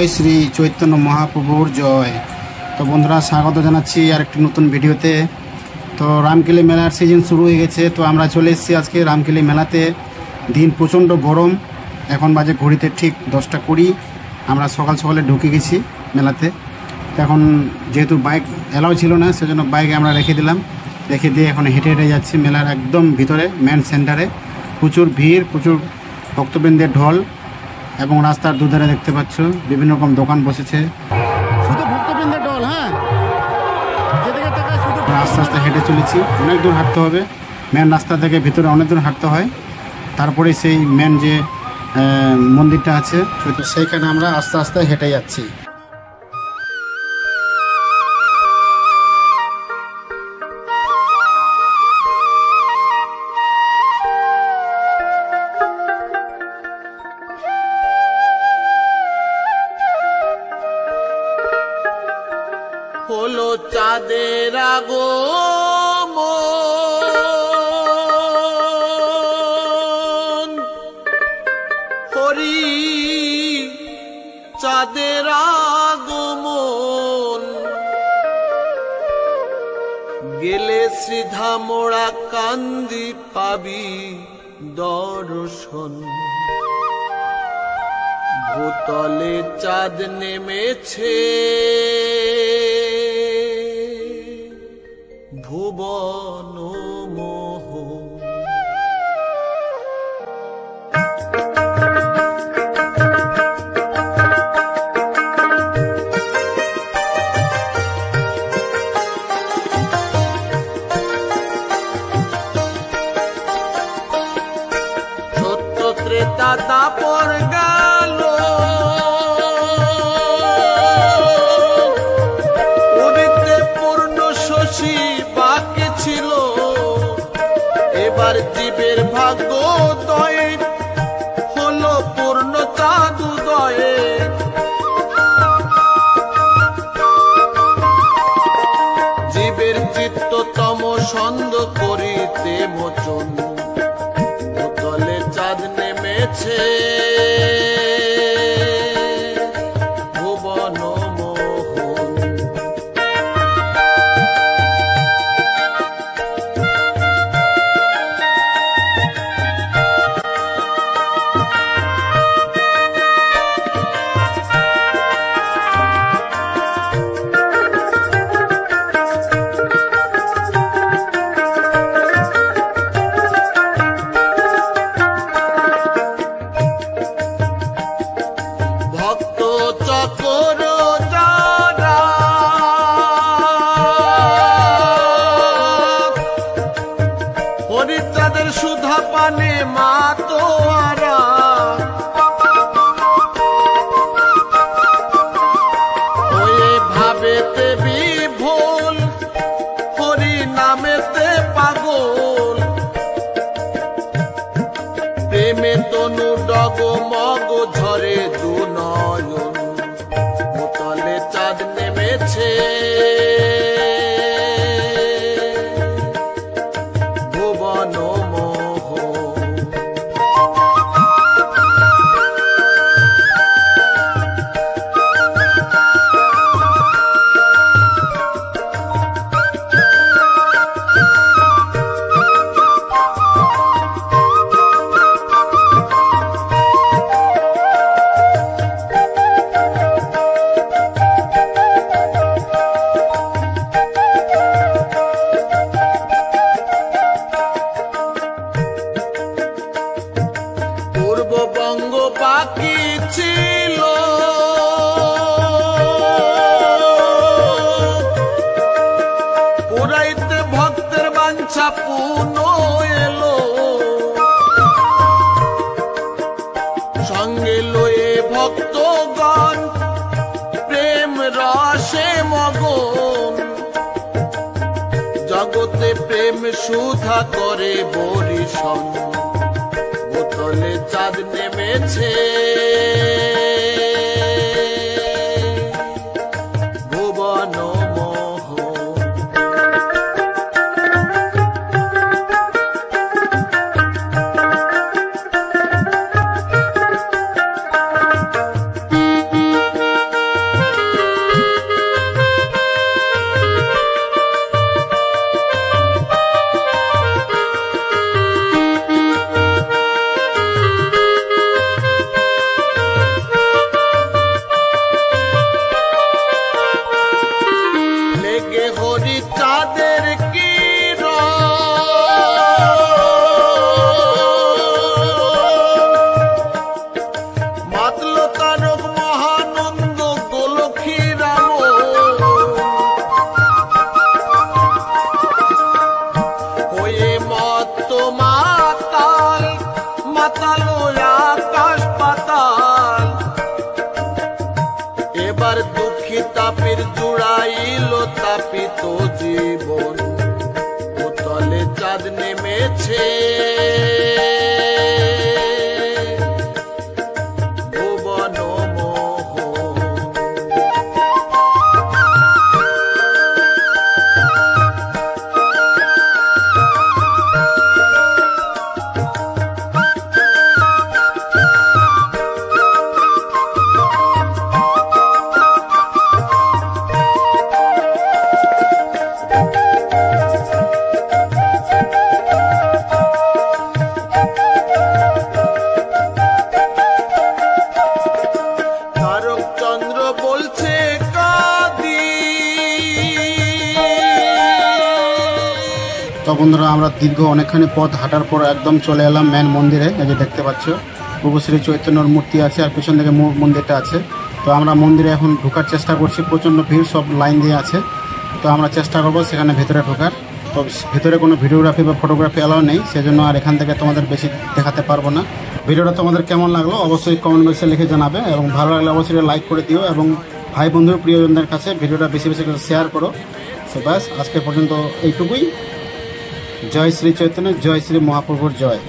জয় শ্রী চৈতন্য মহাপ্রভুর জয়। তো বন্ধুরা, স্বাগত জানাচ্ছি আর একটি নতুন ভিডিওতে। তো রামকেলি মেলার সিজন শুরু হয়ে গেছে, তো আমরা চলে এসেছি আজকে রামকেলি মেলাতে। দিন প্রচণ্ড গরম, এখন বাজে ঘড়িতে ঠিক দশটা কুড়ি। আমরা সকাল সকালে ঢুকে গেছি মেলাতে। এখন যেহেতু বাইক অ্যালাউ ছিল না, সেজন্য বাইক আমরা রেখে দিলাম। রেখে দিয়ে এখন হেঁটে হেঁটে যাচ্ছি মেলার একদম ভিতরে মেন সেন্টারে প্রচুর ভিড়, প্রচুর ভক্তবৃন্দের ঢল। এবং রাস্তার দুধারে দেখতে পাচ্ছ বিভিন্ন রকম দোকান বসেছে। শুধু ভক্তবৃন্দের হ্যাঁ? আস্তে আস্তে হেঁটে চলেছি। অনেক দূর হাঁটতে হবে। মেন রাস্তা থেকে ভিতরে অনেক দূর হাঁটতে হয়। তারপরে সেই মেন যে মন্দিরটা আছে সেইখানে আমরা আস্তে আস্তে হেঁটে যাচ্ছি। হলো চাঁদের আগো হরি, চাঁদের আগমন। গেলে শ্রীধা মোড়া কান্দি পাবি দর্শন। ভূতলে চাঁদ নেমেছে। ভুবন মোহ। সত্য ত্রেতা দাপর গেল সন্দ করিতে মোচন। তলে চাঁদ নেমেছে। হরিচাঁদের পানে মা তোয়ারা ওয়ে ভাবেতে বিভোল হরি নামেতে পাগল। প্রেমে তনু ডগ মগ ঝরে দু নয়ন বাঞ্ছা এলো। সঙ্গে লয়ে ভক্তগণ, প্রেম রসে মগন। জগতে প্রেম সুধা করে বরিশন, বোতলে চাঁদ নেমেছে। করি জুড়াইল তাপিত জীবন উতলে চাঁদ নেমেছে। বলছে কাদি। তো বন্ধুরা, আমরা দীর্ঘ অনেকখানি পথ হাঁটার পর একদম চলে এলাম মেন মন্দিরে, এই যে দেখতে পাচ্ছ। প্রভু শ্রী চৈতন্যর মূর্তি আছে আর পিছন মূ- মন্দিরটা আছে। তো আমরা মন্দিরে এখন ঢোকার চেষ্টা করছি, প্রচণ্ড ভিড় সব লাইন দিয়ে আছে। তো আমরা চেষ্টা করব সেখানে ভেতরে ঢোকার। তো ভেতরে কোনো ভিডিওগ্রাফি বা ফটোগ্রাফি অ্যালাউ নেই, সেজন্য আর এখান থেকে তোমাদের বেশি দেখাতে পারব না। ভিডিওটা তোমাদের কেমন লাগল অবশ্যই কমেন্ট বক্সে লিখে জানাবে এবং ভালো লাগলে অবশ্যই লাইক করে দিও এবং ভাই বন্ধু প্রিয়জনদের কাছে ভিডিওটা বেশি বেশি করে শেয়ার করো। তো ব্যাস, আজকে পর্যন্ত এইটুকুই। জয় শ্রী চৈতন্য, জয় শ্রী মহাপ্রভুর জয়।